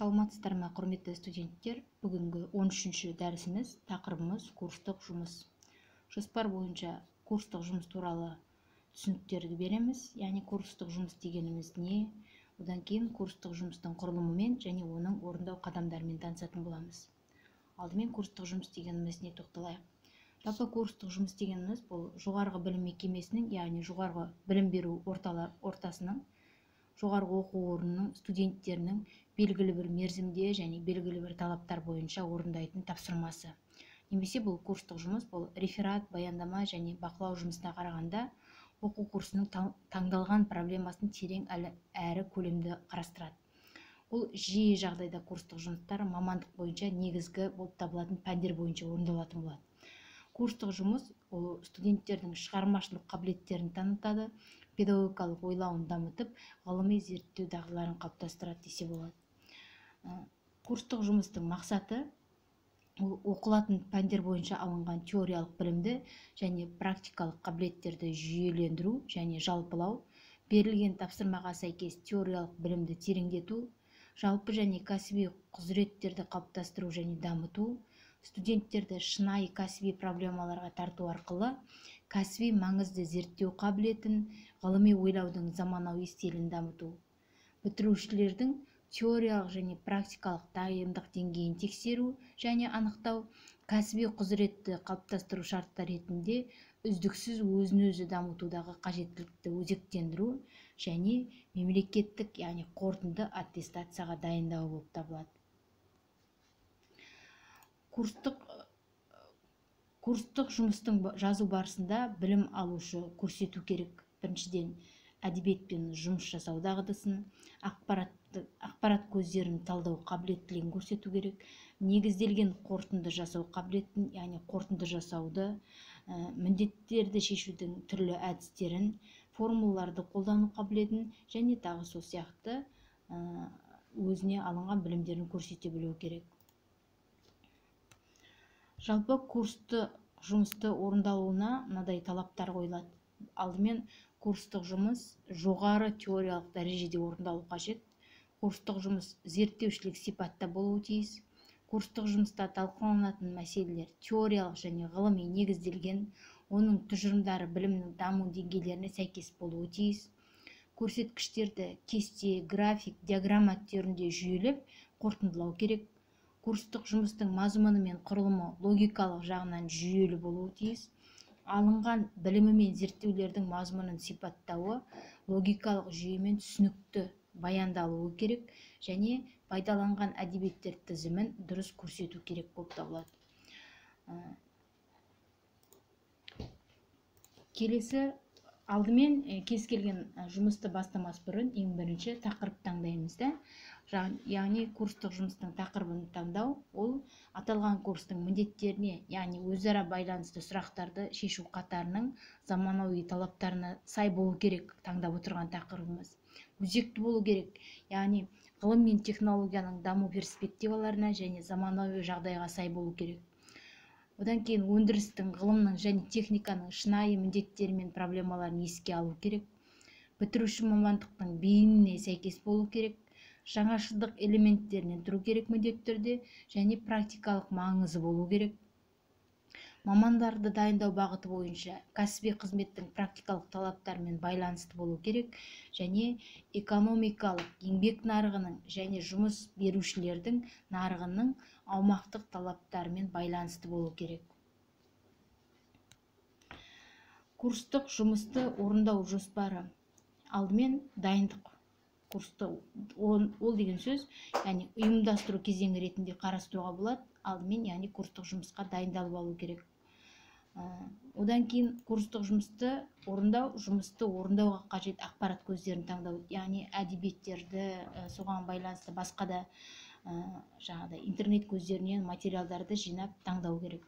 саламатсыздар ма құрметті студенттер? Бүгінгі 13-ші дәрісіміз тақырыбымыз курстық жұмыс. Жоспар бойынша курстық жұмыс туралы түсініктерді береміз. Яғни курстық жұмыс дегеніміз не? Одан кейін курстық жұмыстың құрылымымен және оның орындау қадамдарымен танысатын боламыз. Алдымен курстық жұмыс дегеніміз тоқталайық жалпы курстық жұмыс дегеніміз бұл жоғарғы білім мекемесінің яғни жоғарғы білім беру ортасының жоғарғы оқу орнының студенттерінің белгілі бір мерзімде және белгілі бір талаптар бойынша орындайтын тапсырмасы. Немесе бұл курстық жұмыс бұл реферат баяндама және бақылау жұмысына қарағанда оқу курсының таңдалған проблемасын терең әрі көлемді қарастырады. Бұл жиі жағдайда курстық жұмыстар мамандық бойынша негізгі болып табылатын пәндер бойынша орындалатын болады. Курстық жұмыс ол студенттердің шығармашылық қабілеттерін танытады педагогикалық ойлауын дамытып ғылыми зерттеу дағдыларын қалыптастырады десе болады. Курстық жұмыстың мақсаты ол оқылатын пәндер бойынша алынған теориялық білімді және практикалық қабілеттерді жүйелендіру және жалпылау берілген тапсырмаға сәйкес теориялық білімді тереңдету жалпы және кәсіби құзыреттерді қалыптастыру және дамыту студенттерді шынайы кәсіби проблемаларға тарту арқылы кәсіби маңызды зерттеу қабілетін ғылыми ойлаудың заманауи стилін дамыту. Бітірушілердің теориялық және практикалық дайындық деңгейін тексеру және анықтау кәсіби құзыретті қалыптастыру шарттар ретінде үздіксіз өзін-өзі дамытудағы қажеттілікті өзектендіру және мемлекеттік яғни қорытынды аттестацияға дайындау болып табылады. Курстық курстық жұмыстың жазу барысында білім алушы көрсету керек. Біріншіден әдебиетпен жұмыс жасау дағдысын ақпаратты ақпарат көздерін талдау қабілеттілігін көрсету керек. Негізделген қорытынды жасау қабілетін яғни қорытынды жасауды ә, міндеттерді шешудің түрлі әдістерін формулаларды қолдану қабілетін және тағы сол сияқты ә, өзіне алынған білімдерін көрсете білуі керек. Жалпы курсты жұмысты орындалуына мынадай талаптар қойылады. Алдымен курстық жұмыс жоғары теориялық дәрежеде орындалу қажет. Курстық жұмыс зерттеушілік сипатта болуы тиіс. Курстық жұмыста талқыланатын мәселелер теориялық және ғылыми негізделген оның тұжырымдары білімнің даму деңгейлеріне сәйкес болуы тиіс. Көрсеткіштерді кесте график диаграмма түрінде жүйелеп қорытындылау керек. Курстық жұмыстың мазмұны мен құрылымы логикалық жағынан жүйелі болуы тиіс. Алынған білімі мен зерттеулердің мазмұнын сипаттауы логикалық жүйемен түсінікті баяндалуы керек және пайдаланған әдебиеттер тізімін дұрыс көрсету керек болып табылады. Келесі алдымен кез келген жұмысты бастамас бұрын ең бірінші тақырып таңдаймыз да. Яғни курстық жұмыстың тақырыбын таңдау ол аталған курстың міндеттеріне яғни өзара байланысты сұрақтарды шешу қатарының заманауи талаптарына сай болу керек таңдап отырған тақырыбымыз. Өзекті болу керек. Яғни ғылым мен технологияның даму перспективаларына және заманауи жағдайға сай болу керек. Одан кейін өндірістің ғылымның және техниканың шынайы міндеттері мен проблемаларын еске алу керек. Бітіруші мамандықтың бейініне сәйкес болу керек. Жаңашылдық элементтерінен тұру керек міндетті түрде және практикалық маңызы болу керек. Мамандарды дайындау бағыты бойынша кәсіби қызметтің практикалық талаптарымен байланысты болу керек және экономикалық еңбек нарығының және жұмыс берушілердің нарығының аумақтық талаптарымен байланысты болу керек. Курстық жұмысты орындау жоспары. Алдымен дайындық курсты ол, ол деген сөз яғни ұйымдастыру кезеңі ретінде қарастыруға болады. Алдымен яғни курстық жұмысқа дайындалып алу керек. Одан кейін курстық жұмысты орындау жұмысты орындауға қажет ақпарат көздерін таңдау яғни әдебиеттерді соған байланысты басқа да жаңағыдай интернет көздерінен материалдарды жинап таңдау керек.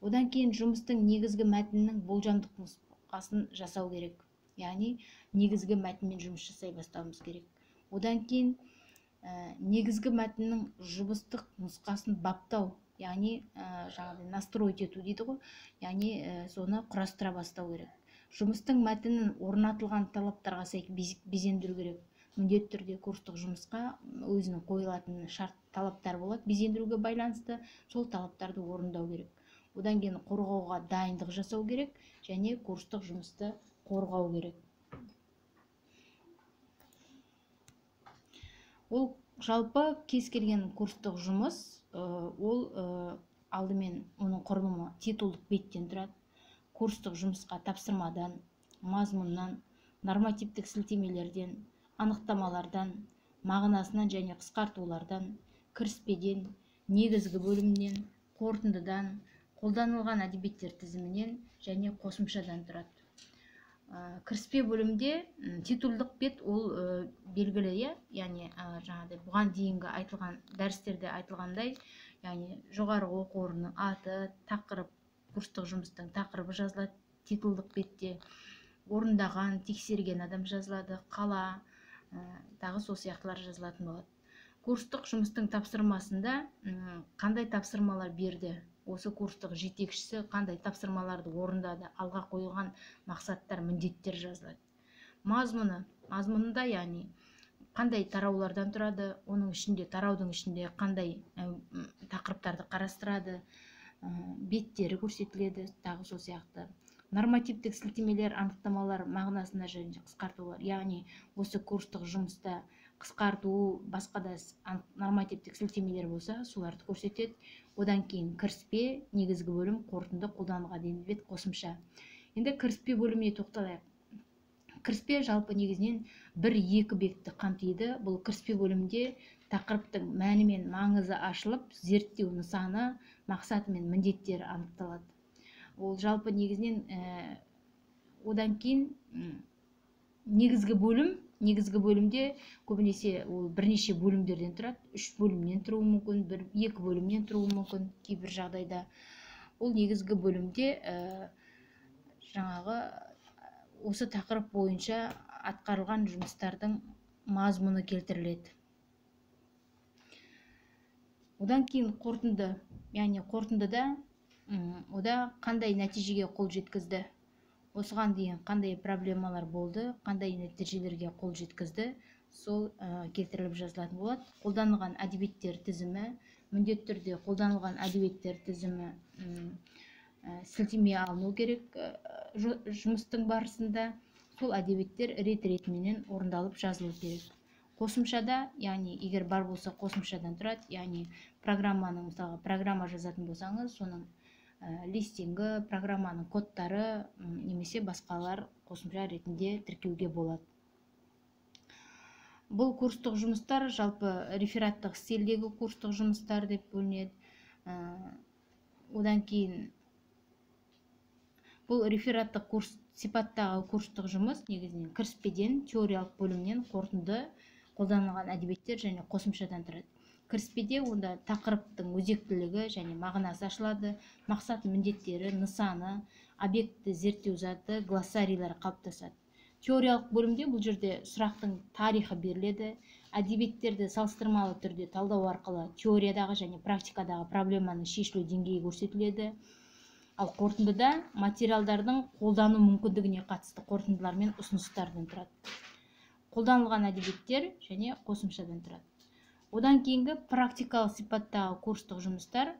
Одан кейін жұмыстың негізгі мәтінінің болжамдық нұсқасын жасау керек. Яғни негізгі мәтінмен жұмыс жасай бастауымыз керек. Одан кейін ә, негізгі мәтіннің жұмыстық нұсқасын баптау яғни ә, жаңағыдай настроить ету дейді ғой. Яғни ә, соны құрастыра бастау керек. Жұмыстың мәтінін орнатылған талаптарға сәйкес безендіру керек. Міндетті түрде курстық жұмысқа өзінің қойылатын шарт талаптар болады. Безендіруге байланысты сол талаптарды орындау керек. Одан кейін қорғауға дайындық жасау керек және курстық жұмысты қорғау керек. Ол жалпы кез келген курстық жұмыс ол алдымен оның құрылымы титулдық беттен тұрады. Курстық жұмысқа тапсырмадан мазмұннан нормативтік сілтемелерден анықтамалардан мағынасынан және қысқартулардан кіріспеден негізгі бөлімнен қорытындыдан қолданылған әдебиеттер тізімінен және қосымшадан тұрады. Кіріспе бөлімде титулдық бет ол белгілі иә? Яғни жаңағыдай бұған дейінгі айтылған дәрістерде айтылғандай яғни жоғарғы оқу орнының аты тақырып курстық жұмыстың тақырыбы жазылады титулдық бетте. Орындаған тексерген адам жазылады қала тағы сол сияқтылар жазылатын болады. Курстық жұмыстың тапсырмасында қандай тапсырмалар берді? Осы курстық жетекшісі қандай тапсырмаларды орындады? Алға қойылған мақсаттар міндеттер жазылады. Мазмұны мазмұнында яғни қандай тараулардан тұрады? Оның ішінде тараудың ішінде қандай тақырыптарды қарастырады? Беттері көрсетіледі тағы сол сияқты. Нормативтік сілтемелер анықтамалар мағынасына және қысқартулар яғни осы курстық жұмыста қысқарту басқа да нормативтік сілтемелер болса соларды көрсетеді. Одан кейін кіріспе негізгі бөлім қорытынды қолдануға дейін бет қосымша. Енді кіріспе бөліміне тоқталайық. Кіріспе жалпы негізінен бір екі бетті қамтиды. Бұл кіріспе бөлімінде тақырыптың мәні мен маңызы ашылып зерттеу нысаны мақсаты мен міндеттері анықталады. Ол жалпы негізінен ә, одан кейін негізгі бөлім негізгі бөлімде көбінесе ол бірнеше бөлімдерден тұрады. Үш бөлімнен тұруы мүмкін бір екі бөлімнен тұруы мүмкін кейбір жағдайда. Ол негізгі бөлімде ә, жаңағы осы тақырып бойынша атқарылған жұмыстардың мазмұны келтіріледі. Одан кейін қорытынды яғни қорытындыда ода қандай нәтижеге қол жеткізді? Осыған дейін қандай проблемалар болды? Қандай нәтижелерге қол жеткізді? Сол ә, келтіріліп жазылатын болады. Қолданылған әдебиеттер тізімі міндетті түрде қолданылған әдебиеттер тізімі ә, сілтеме алыну керек ә, жұмыстың барысында. Сол әдебиеттер рет ретіменен орындалып жазылу керек. Қосымшада яғни егер бар болса қосымшадан тұрады. Яғни программаның мысалға программа жазатын болсаңыз соның листингі программаның кодтары немесе басқалар қосымша ретінде тіркеуге болады. Бұл курстық жұмыстар жалпы рефераттық стильдегі курстық жұмыстар деп бөлінеді. Э, одан кейін бұл рефераттық курс сипаттағы курстық жұмыс негізінен кіріспеден теориялық бөлімнен қорытынды қолданылған әдебиеттер және қосымшадан тұрады. Кіріспеде онда тақырыптың өзектілігі және мағынасы ашылады. Мақсат міндеттері нысаны объектті зерттеу заты глоссарийлер қалыптасады. Теориялық бөлімде бұл жерде сұрақтың тарихы беріледі. Әдебиеттерді салыстырмалы түрде талдау арқылы теориядағы және практикадағы проблеманы шешілу деңгейі көрсетіледі. Ал қорытындыда материалдардың қолдану мүмкіндігіне қатысты қорытындылар мен ұсыныстардан тұрады. Қолданылған әдебиеттер және қосымшадан тұрады. Одан кейінгі практикалық сипаттағы курстық жұмыстар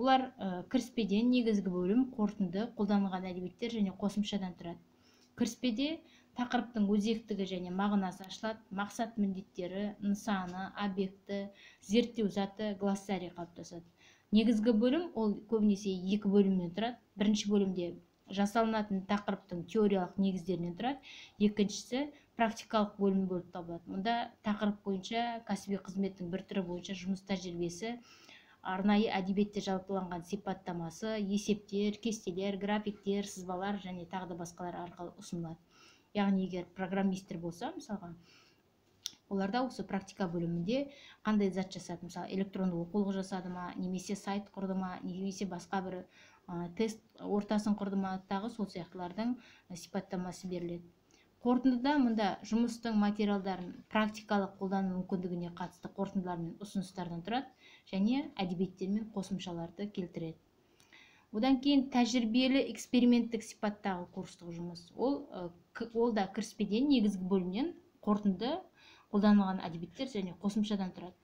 олар ә, кіріспеден негізгі бөлім қорытынды қолданылған әдебиеттер және қосымшадан тұрады. Кіріспеде тақырыптың өзектігі және мағынасы ашылады. Мақсат міндеттері нысаны объекті зерттеу заты глоссарий қалыптасады. Негізгі бөлім ол көбінесе екі бөлімнен тұрады. Бірінші бөлімде жасалынатын тақырыптың теориялық негіздерінен тұрады. Екіншісі практикалық бөлім болып табылады. Мұнда тақырып бойынша кәсіби қызметтің бір түрі бойынша жұмыс тәжірибесі арнайы әдебиетте жалпыланған сипаттамасы есептер кестелер графиктер сызбалар және тағы да басқалар арқылы ұсынылады. Яғни егер программисттер болса мысалға оларда осы практика бөлімінде қандай зат жасады? Мысалы электронды оқулық жасады ма немесе сайт құрды ма немесе басқа бір тест ортасын құрды ма? Тағы сол сияқтылардың сипаттамасы беріледі. Қорытындыда мұнда жұмыстың материалдарын практикалық қолдану мүмкіндігіне қатысты қорытындылар мен ұсыныстардан тұрады және әдебиеттер мен қосымшаларды келтіреді. Одан кейін тәжірибелі эксперименттік сипаттағы курстық жұмыс. Ол ол да кіріспеден негізгі бөлімнен қорытынды қолданылған әдебиеттер және қосымшадан тұрады.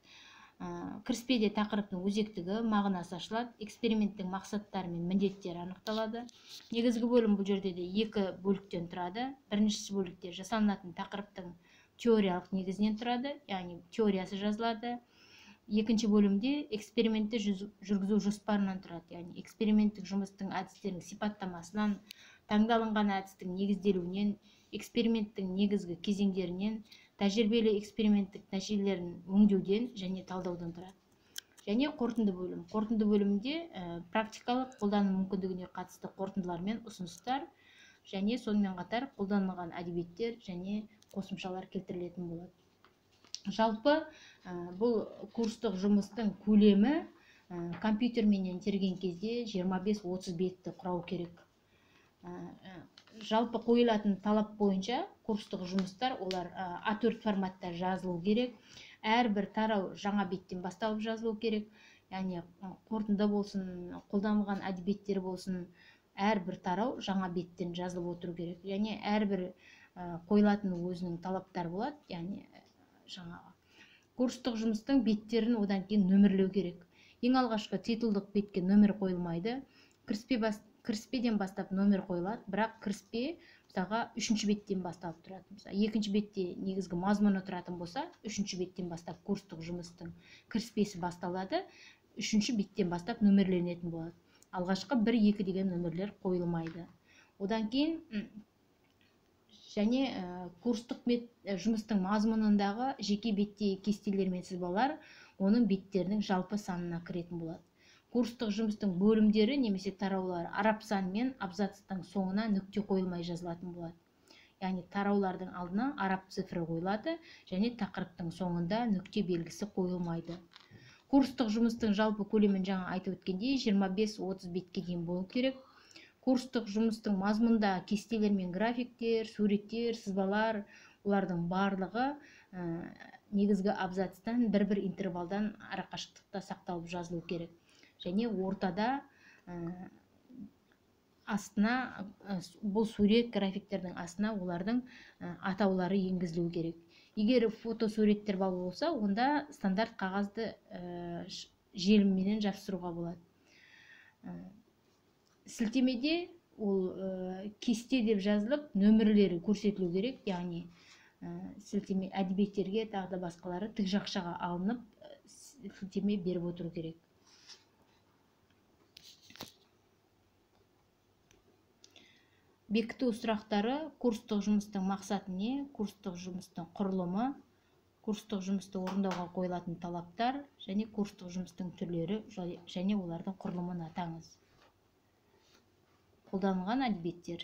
Кіріспеде тақырыптың өзектігі мағынасы ашылады эксперименттің мақсаттары мен міндеттері анықталады. Негізгі бөлім бұл жерде де екі бөліктен тұрады. Біріншісі бөлікте жасалынатын тақырыптың теориялық негізінен тұрады яғни теориясы жазылады. Екінші бөлімде экспериментті жүргізу жоспарынан тұрады яғни эксперименттік жұмыстың әдістерінің сипаттамасынан таңдалынған әдістің негізделуінен эксперименттің негізгі кезеңдерінен тәжірибелі эксперименттік нәтижелерін өңдеуден және талдаудан тұрады. Және қорытынды бөлім. Қорытынды бөлімінде ә, практикалық қолдану мүмкіндігіне қатысты қорытындылар мен ұсыныстар және сонымен қатар қолданылған әдебиеттер және қосымшалар келтірілетін болады. Жалпы ә, бұл курстық жұмыстың көлемі ә, компьютерменен терген кезде 25-30 бетті құрау керек. Жалпы қойылатын талап бойынша курстық жұмыстар олар А4 форматта жазылу керек. Әрбір тарау жаңа беттен басталып жазылу керек. Яғни қорытынды болсын қолданылған әдебиеттер болсын әрбір тарау жаңа беттен жазылып отыру керек. Және әрбір қойылатын өзінің талаптары болады. Яғни жаңағы курстық жұмыстың беттерін одан кейін нөмірлеу керек. Ең алғашқы титулдық бетке нөмір қойылмайды. Кіріспе кіріспеден бастап номер қойылады. Бірақ кіріспе мысалға үшінші беттен басталып тұрады мысалы екінші бетте негізгі мазмұны тұратын болса үшінші беттен бастап курстық жұмыстың кіріспесі басталады. Үшінші беттен бастап нөмірленетін болады. Алғашқы бір екі деген нөмірлер қойылмайды. Одан кейін және ә, курстық бет, жұмыстың мазмұнындағы жеке беттегі кестелер мен сызбалар оның беттерінің жалпы санына кіретін болады. Курстық жұмыстың бөлімдері немесе тараулары араб санымен абзацтың соңына нүкте қойылмай жазылатын болады. Яғни тараулардың алдына араб цифры қойылады және тақырыптың соңында нүкте белгісі қойылмайды. Курстық жұмыстың жалпы көлемін жаңа айтып өткендей 25-30 бетке дейін болу керек. Курстық жұмыстың мазмұнда кестелер мен графиктер суреттер сызбалар олардың барлығы ә, негізгі абзацтан бір бір интервалдан арақашықтықта сақталып жазылу керек. Және ортада астына бұл сурет графиктердің астына олардың атаулары енгізілуі керек. Егер фотосуреттер бар болса онда стандарт қағазды желімменен жапсыруға болады. Сілтемеде ол кесте деп жазылып нөмірлері көрсетілу керек яғни сілтеме әдебиеттерге тағы да басқалары тік жақшаға алынып сілтеме беріп отыру керек. Бекіту сұрақтары курстық жұмыстың мақсаты не курстық жұмыстың құрылымы курстық жұмысты орындауға қойылатын талаптар және курстық жұмыстың түрлері және олардың құрылымын атаңыз қолданылған әдебиеттер.